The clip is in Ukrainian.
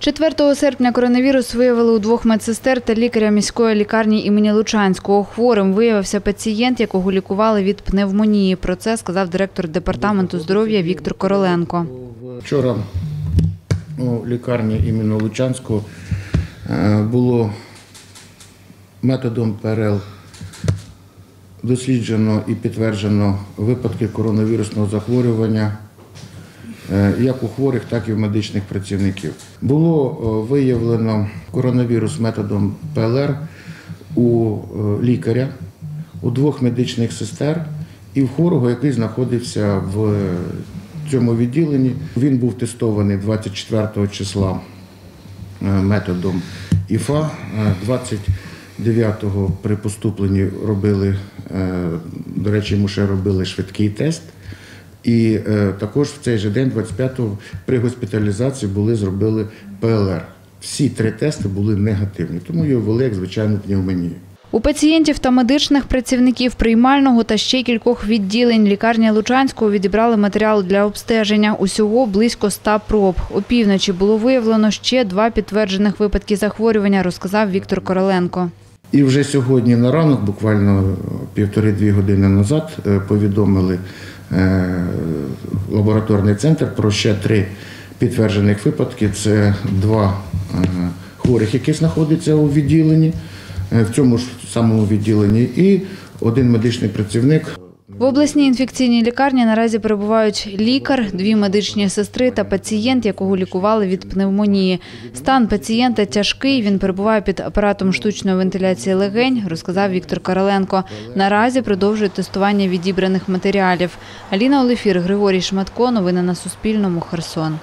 4 серпня коронавірус виявили у двох медсестер та лікаря міської лікарні імені Лучанського. Хворим виявився пацієнт, якого лікували від пневмонії. Про це сказав директор департаменту здоров'я Віктор Короленко. Вчора у лікарні імені Лучанського е, було методом ПРЛ досліджено і підтверджено випадки коронавірусного захворювання як у хворих, так і в медичних працівників. Було е, виявлено коронавірус методом ПЛР у е, лікаря, у двох медичних сестер і в хворого, який знаходився в цьому відділенні. Він був тестований 24 числа е, методом ІФА. Е, 29-го при поступленні робили, е, до речі, йому ще робили швидкий тест. І е, також в цей же день, 25-го, при госпіталізації були зробили ПЛР. Всі три тести були негативні, тому його ввели як звичайну пневмонію. У пацієнтів та медичних працівників приймального та ще кількох відділень лікарні Лучанського відібрали матеріал для обстеження. Усього близько 100 проб. Опівночі було виявлено ще два підтверджених випадки захворювання, розказав Віктор Короленко. І вже сьогодні на ранок, буквально півтори-дві години назад, е, повідомили е, лабораторний центр про ще три підтверджених випадки. Це два е, хворих, які знаходяться у відділенні, е, в цьому ж самому відділенні, і один медичний працівник. В обласній інфекційній лікарні наразі перебувають лікар, дві медичні сестри та пацієнт, якого лікували від пневмонії. Стан пацієнта тяжкий. Він перебуває під апаратом штучної вентиляції легень, розказав Віктор Короленко. Наразі продовжують тестування відібраних матеріалів. Аліна Олефір, Григорій Шматко. Новини на Суспільному. Херсон.